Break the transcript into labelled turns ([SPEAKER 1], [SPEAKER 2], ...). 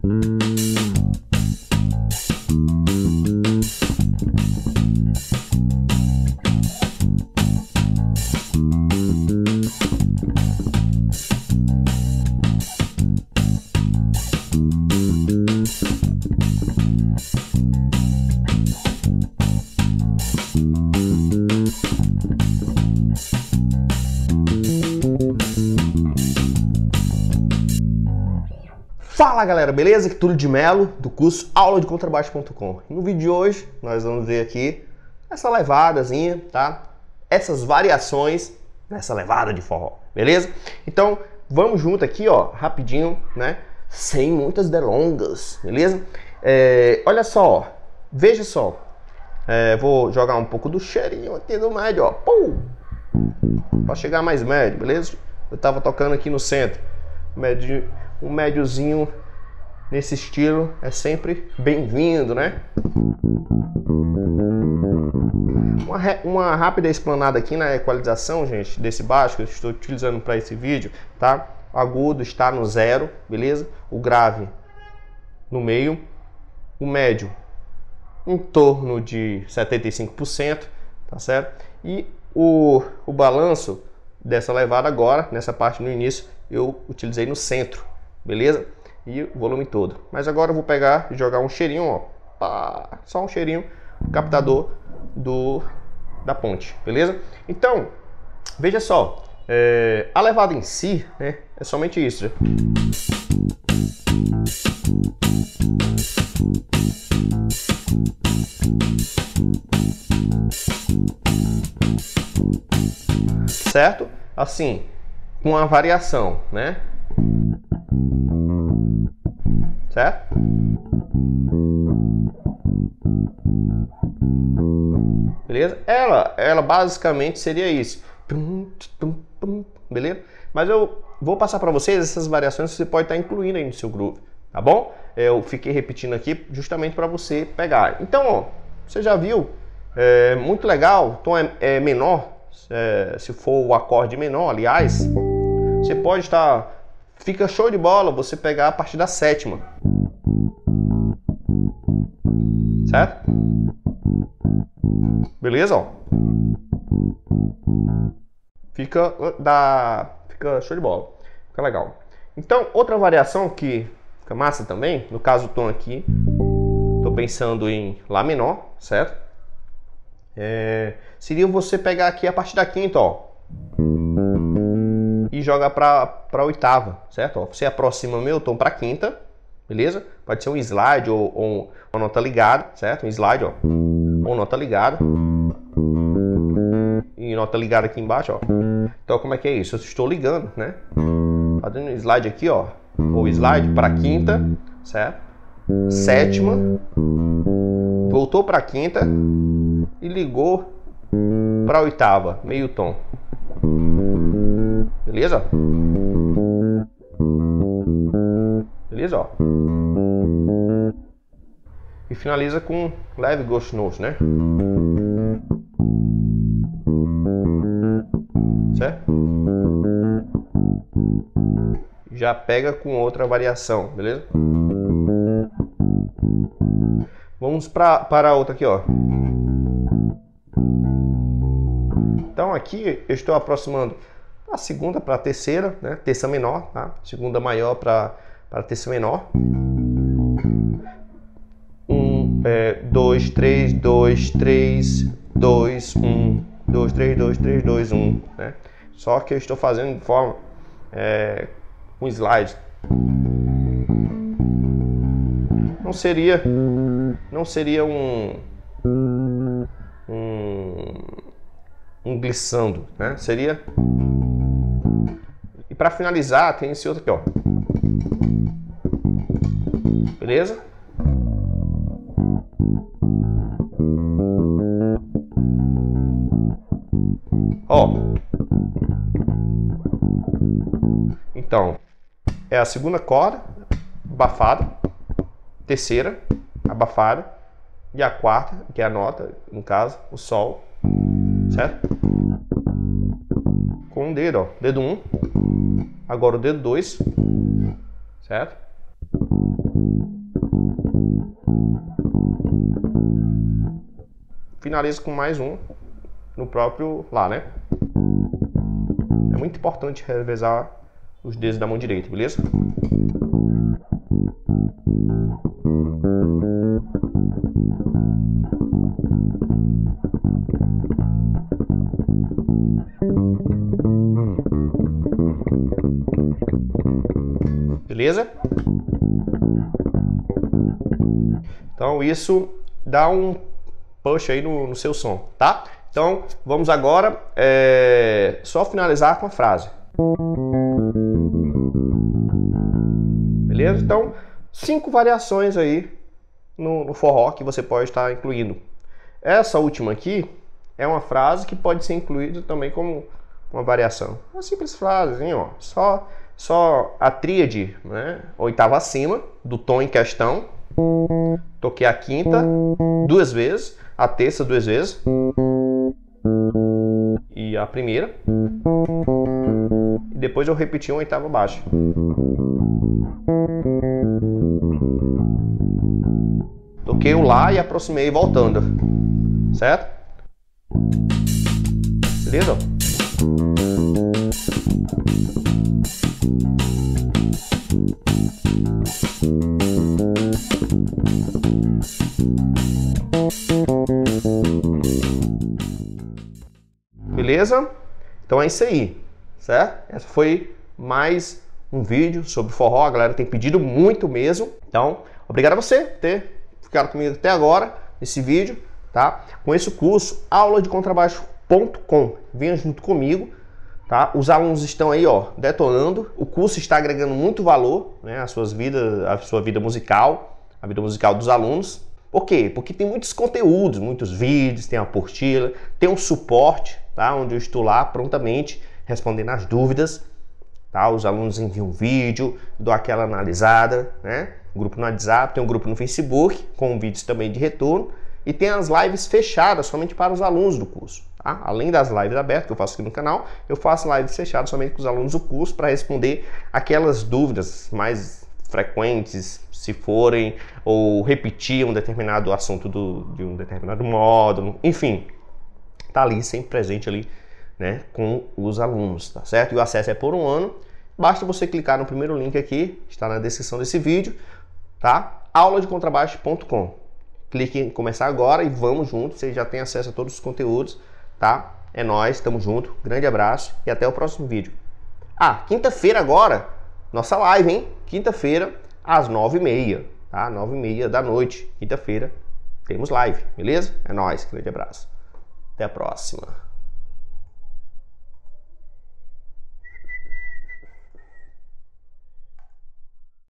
[SPEAKER 1] Mm-hmm. Fala galera, beleza? Túlio de Melo, do curso aula de contrabaixo.com. No vídeo de hoje, nós vamos ver aqui essa levadazinha, tá? Essas variações nessa levada de forró, beleza? Então, vamos junto aqui, ó, rapidinho, né? Sem muitas delongas, beleza? É, olha só, veja só. É, vou jogar um pouco do cheirinho aqui no médio, ó. Pum! Pra chegar mais médio, beleza? Eu tava tocando aqui no centro. Médio, um médiozinho nesse estilo é sempre bem-vindo, né? Uma, uma, rápida explanada aqui na equalização, gente, desse baixo que eu estou utilizando para esse vídeo, tá? O agudo está no zero, beleza? O grave no meio, o médio em torno de 75%, tá certo? E o, o balanço dessa levada agora, nessa parte no início, eu utilizei no centro, beleza? e o volume todo. Mas agora eu vou pegar e jogar um cheirinho, ó, pá, só um cheirinho, captador do da ponte, beleza? Então, veja só, é, a levada em si, né, é somente isso. Certo? Assim, com a variação, né? Certo? Beleza? Ela, ela basicamente seria isso. Beleza? Mas eu vou passar para vocês essas variações que você pode estar incluindo aí no seu groove, tá bom? Eu fiquei repetindo aqui justamente para você pegar. Então, ó, você já viu? É muito legal. O tom é, é menor. É, se for o acorde menor, aliás, você pode estar Fica show de bola você pegar a partir da sétima. Certo? Beleza, ó. Fica da fica show de bola. Fica legal. Então, outra variação que fica massa também, no caso do tom aqui, tô pensando em lá menor, certo? É, seria você pegar aqui a partir da quinta, ó joga para oitava, certo? Você aproxima meu tom para quinta, beleza? Pode ser um slide ou, ou, uma nota ligada, certo? Um slide, ó, ou nota ligada. E nota ligada aqui embaixo, ó. Então como é que é isso? Eu estou ligando, né? Fazendo um slide aqui, ó, ou slide para quinta, certo? Sétima, voltou para quinta e ligou para oitava, meio tom. Beleza? Beleza, ó. E finaliza com leve ghost note, né? Certo? Já pega com outra variação, beleza? Vamos pra, para a outra aqui, ó. Então aqui eu estou aproximando a segunda para a terceira, né? terça menor, tá? segunda maior para a terça menor. Um, é, dois, três, dois, três, dois, um, dois, três, dois, três, dois, um, né? Só que eu estou fazendo de forma é, um slide. Não seria, não seria um, um, um glissando, né? Seria para finalizar, tem esse outro aqui, ó. Beleza? Ó. Então, é a segunda corda, abafada, terceira, abafada, e a quarta, que é a nota, no caso, o sol, certo? Com um dedo, ó, dedo 1, um, Agora o dedo 2, certo? Finaliza com mais um no próprio Lá, né? É muito importante revezar os dedos da mão direita, beleza? Beleza? Então isso dá um push aí no, no seu som, tá? Então vamos agora é, só finalizar com a frase. Beleza? Então, cinco variações aí no, no forró que você pode estar incluindo. Essa última aqui é uma frase que pode ser incluída também como uma variação. Uma simples frase, hein, ó. Só, só a tríade, né? Oitava acima do tom em questão. Toquei a quinta duas vezes, a terça duas vezes e a primeira. E depois eu repeti uma oitava baixa. Toquei o Lá e aproximei voltando. Certo? Beleza? É isso aí, certo? Essa foi mais um vídeo sobre forró. A galera tem pedido muito mesmo. Então, obrigado a você ter ficado comigo até agora nesse vídeo, tá? Com esse curso, aula de contrabaixo.com. Venha junto comigo, tá? Os alunos estão aí, ó, detonando. O curso está agregando muito valor, né, às suas vidas, à sua vida musical, a vida musical dos alunos. Por quê? Porque tem muitos conteúdos, muitos vídeos, tem a apostila, tem um suporte, tá? Onde eu estou lá prontamente respondendo as dúvidas, tá? Os alunos enviam um vídeo, dou aquela analisada, né? grupo no WhatsApp, tem um grupo no Facebook com vídeos também de retorno e tem as lives fechadas somente para os alunos do curso. Tá? Além das lives abertas que eu faço aqui no canal, eu faço lives fechadas somente com os alunos do curso para responder aquelas dúvidas mais frequentes, se forem, ou repetir um determinado assunto do, de um determinado módulo, enfim, tá ali sempre presente ali, né, com os alunos, tá certo? E o acesso é por um ano. Basta você clicar no primeiro link aqui, está na descrição desse vídeo, tá? auladecontrabaixo.com. Clique em começar agora e vamos juntos, você já tem acesso a todos os conteúdos, tá? É nós, estamos junto. Grande abraço e até o próximo vídeo. Ah, quinta-feira agora, nossa live, hein? Quinta-feira, às nove e meia, tá? Nove e meia da noite, quinta-feira, temos live, beleza? É nós, grande abraço. Até a próxima.